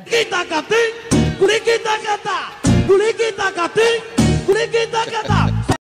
Kita kating, kuri kita kata, kuri kita.